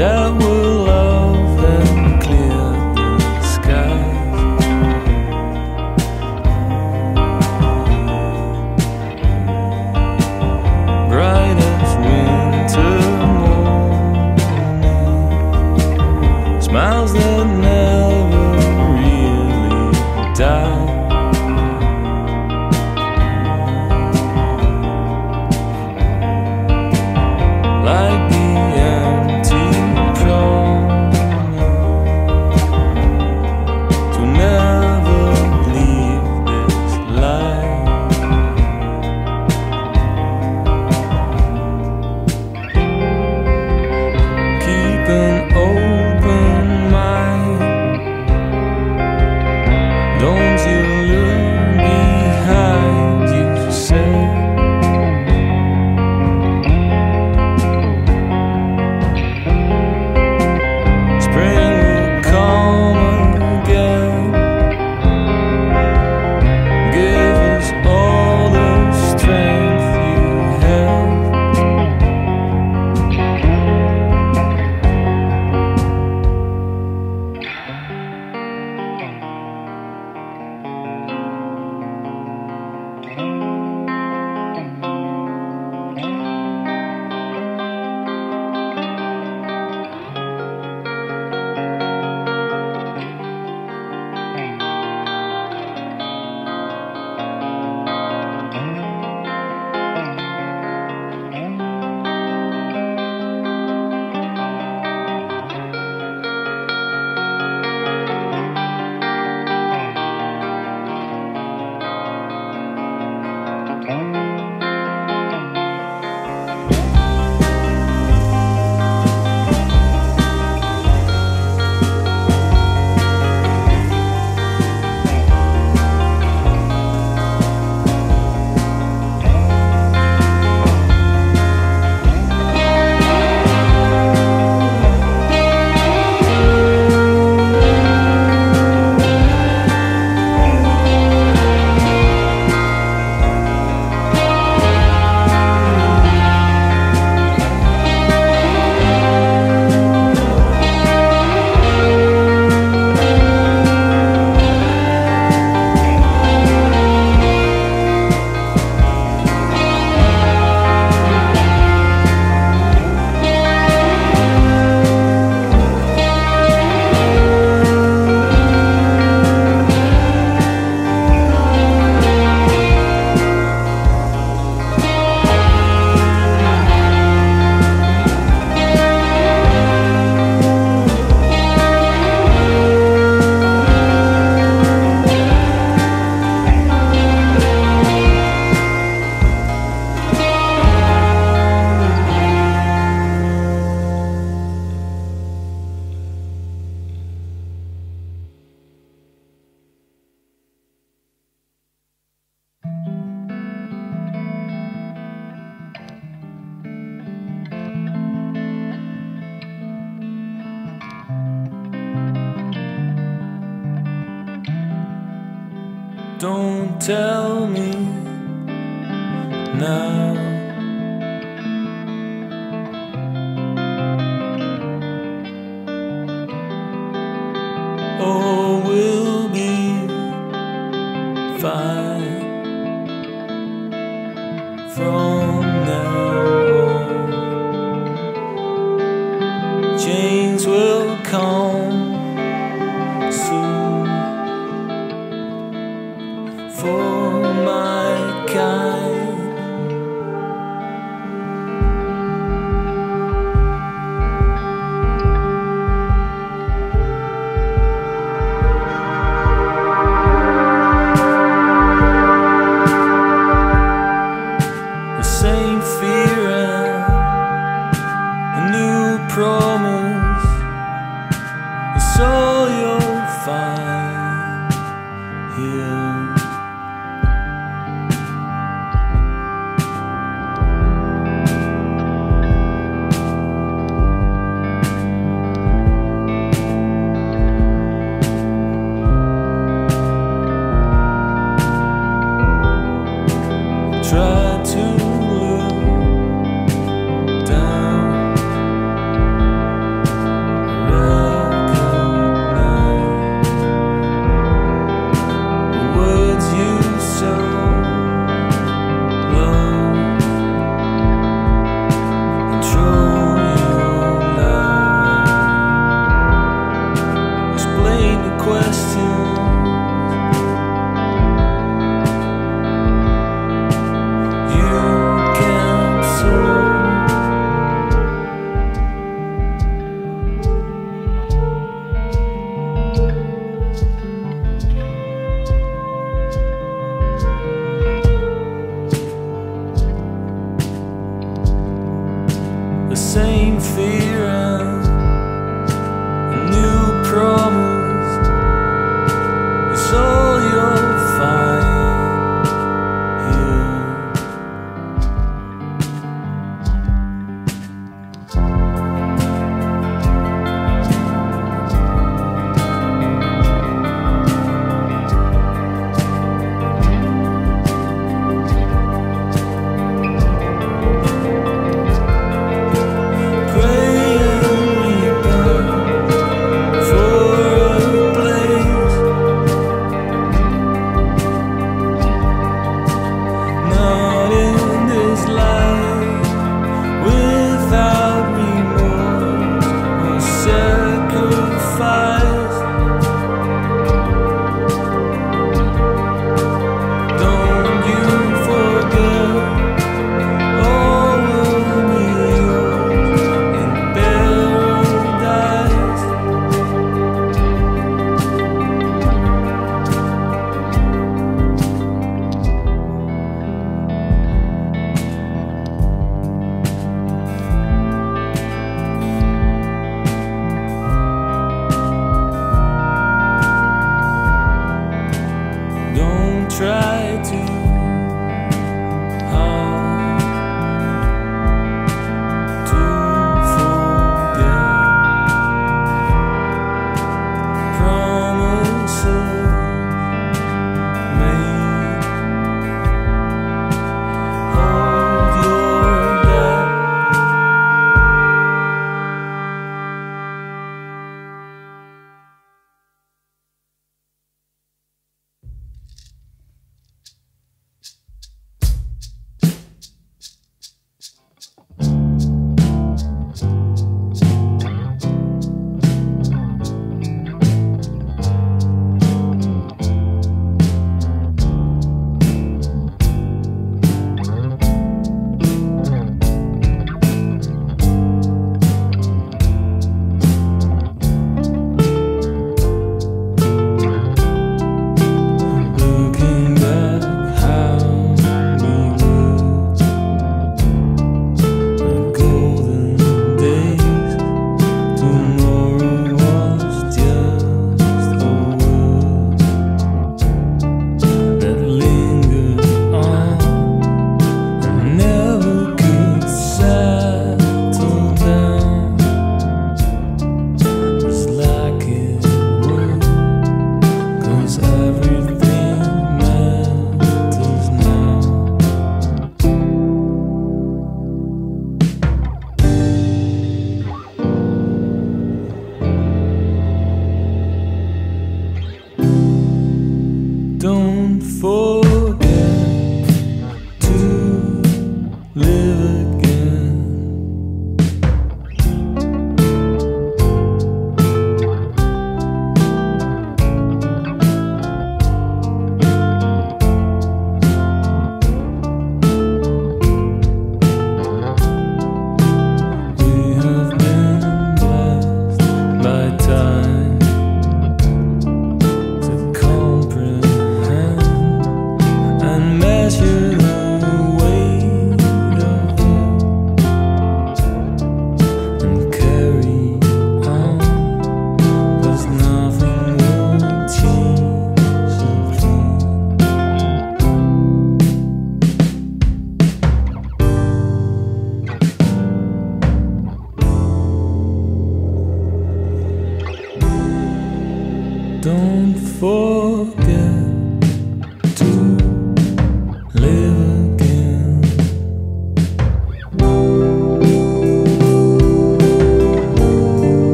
I.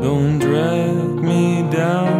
Don't drag me down,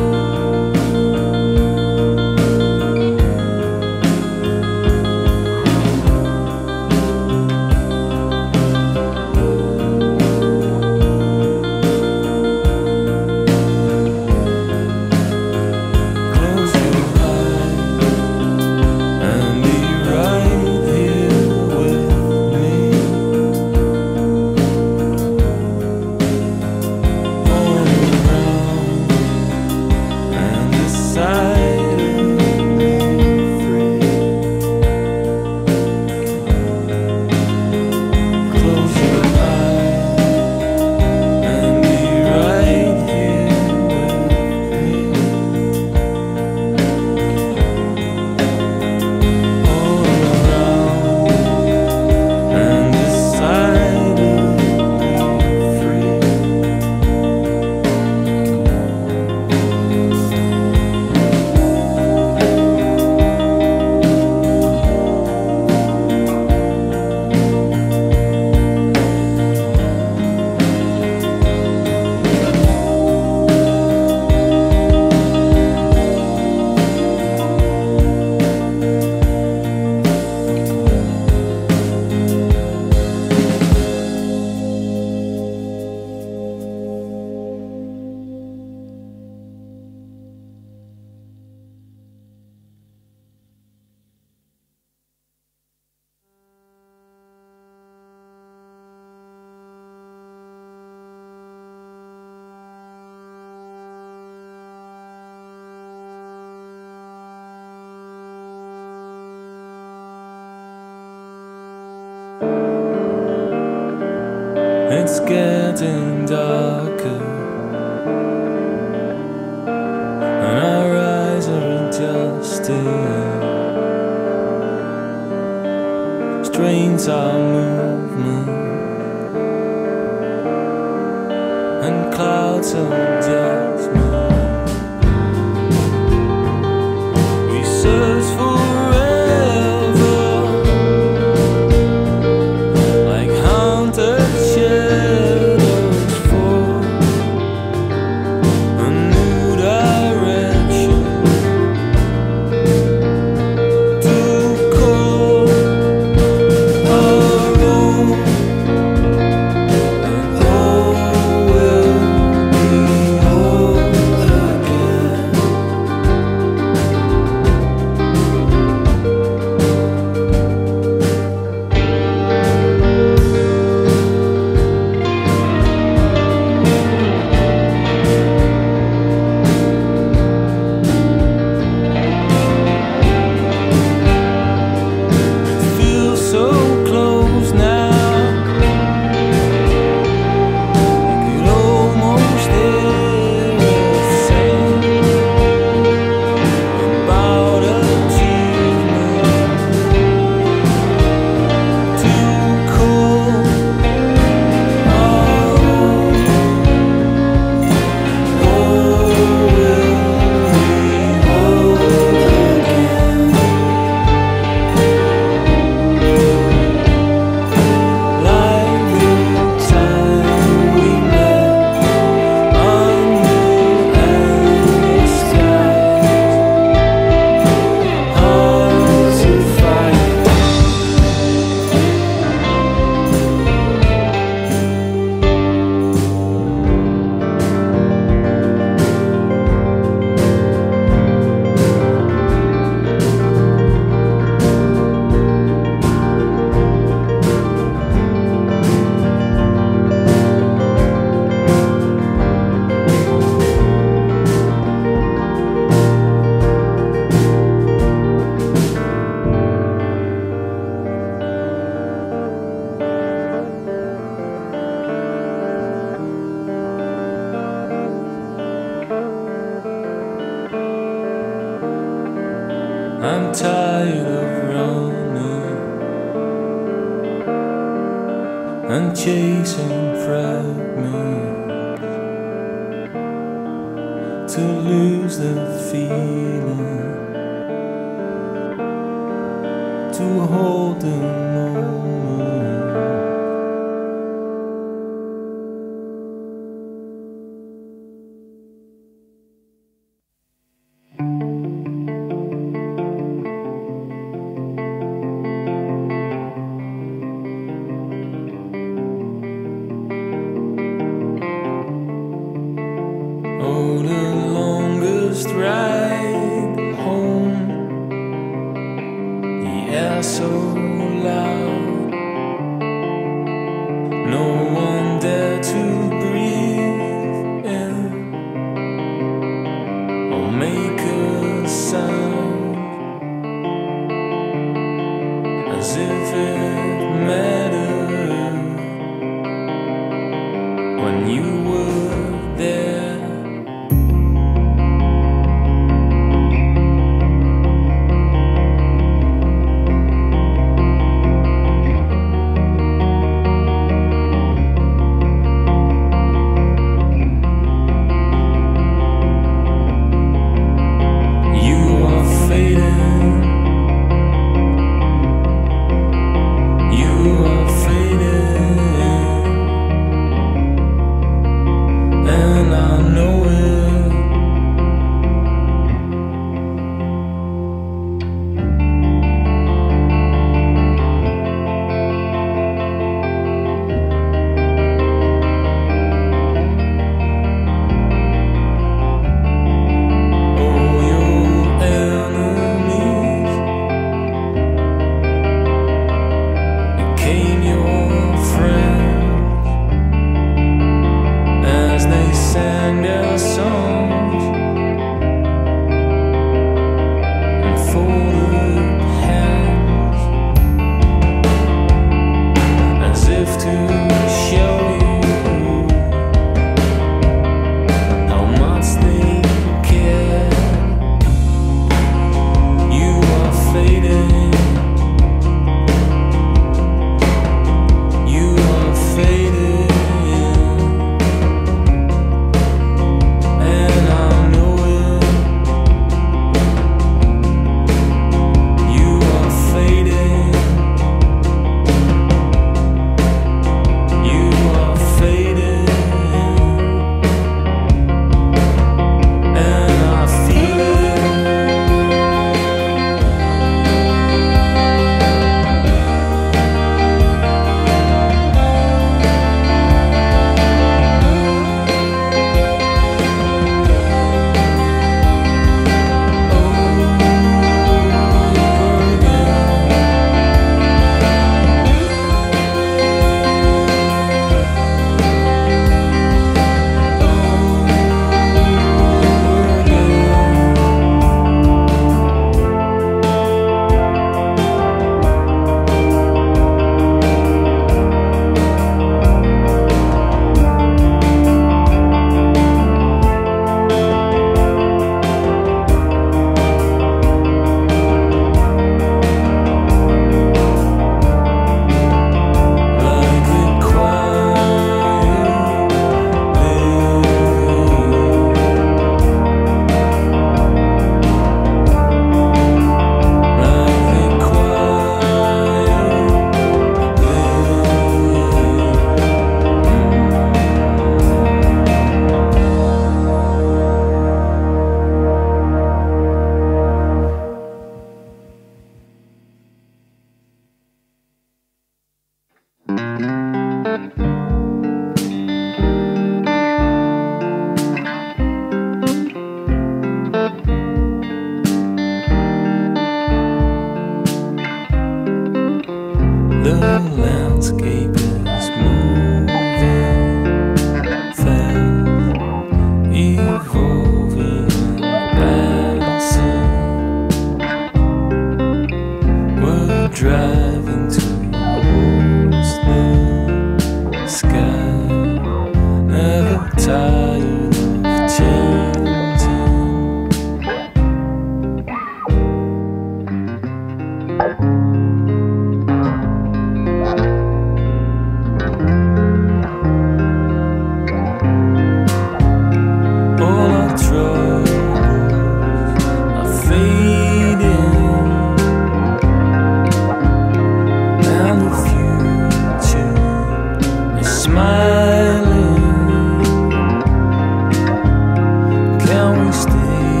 We stay.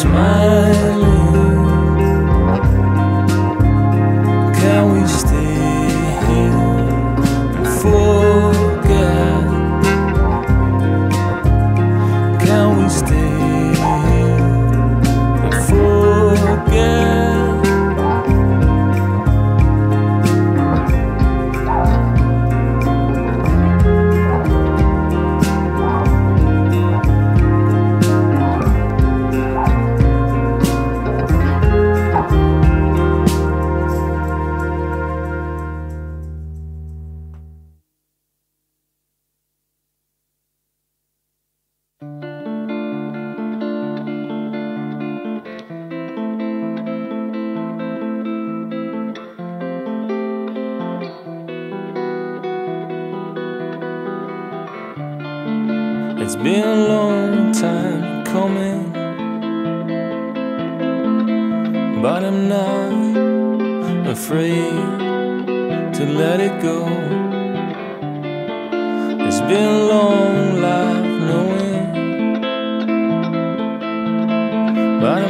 smiling.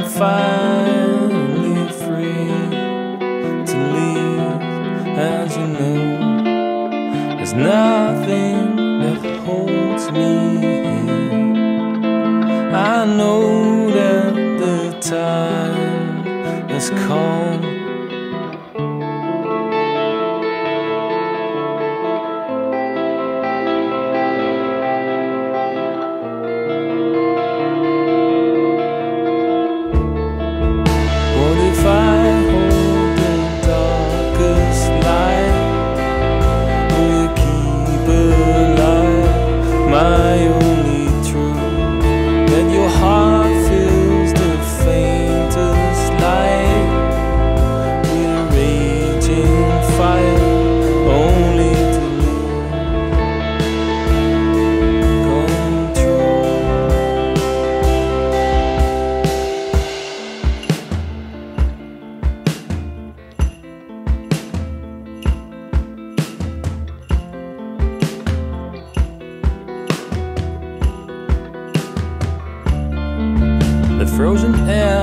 fun. fine.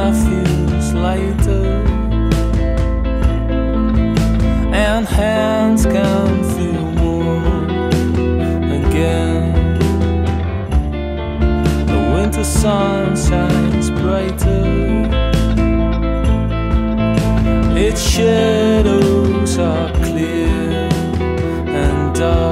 I feels lighter and hands can feel warm again. The winter sun shines brighter. Its shadows are clear and dark.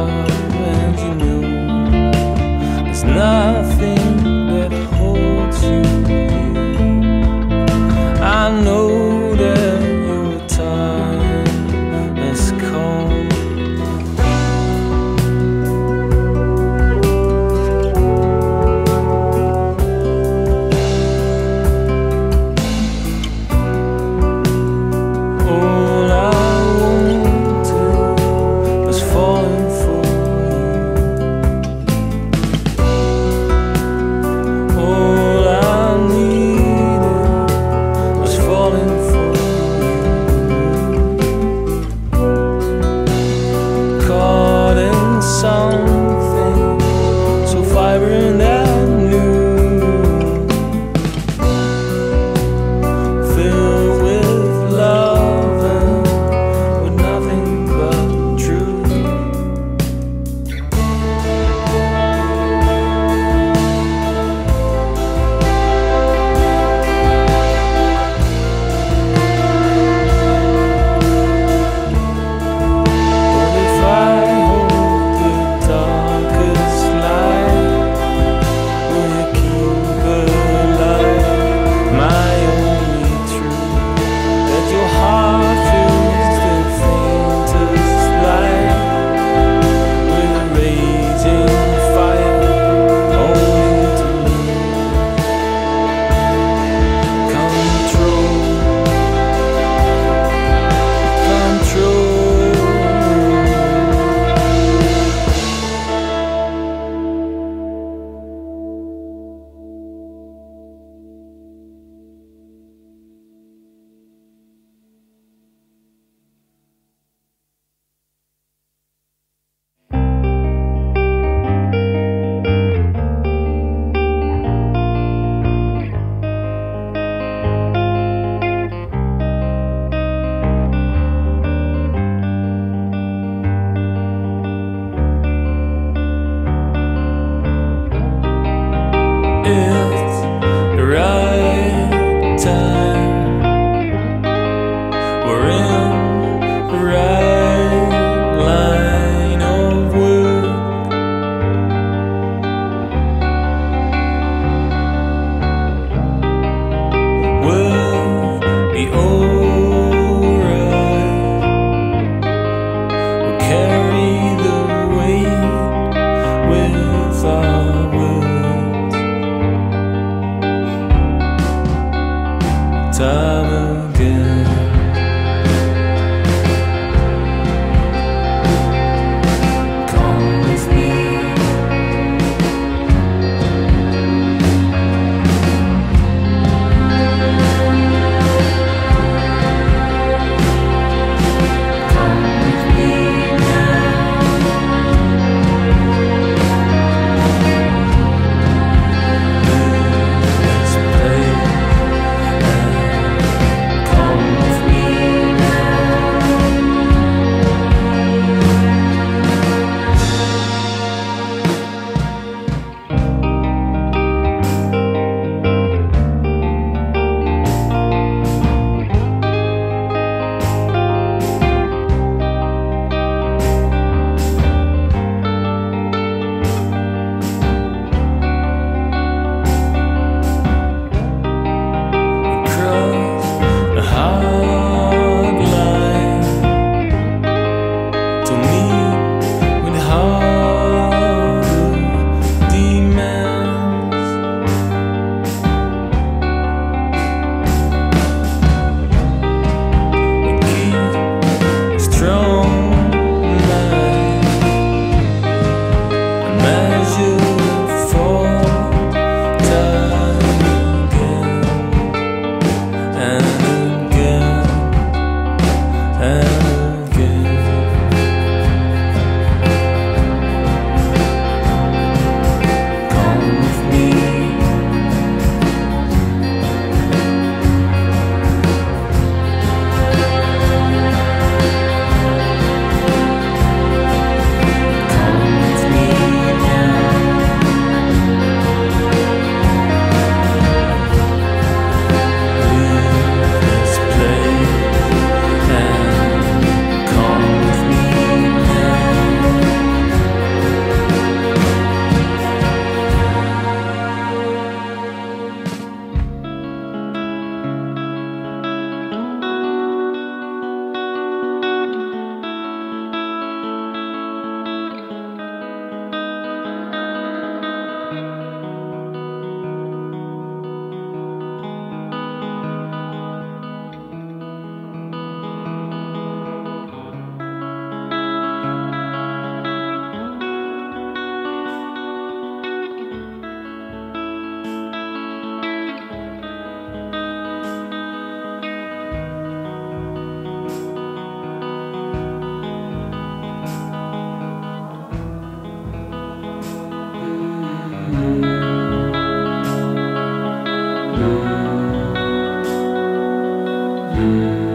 Amen.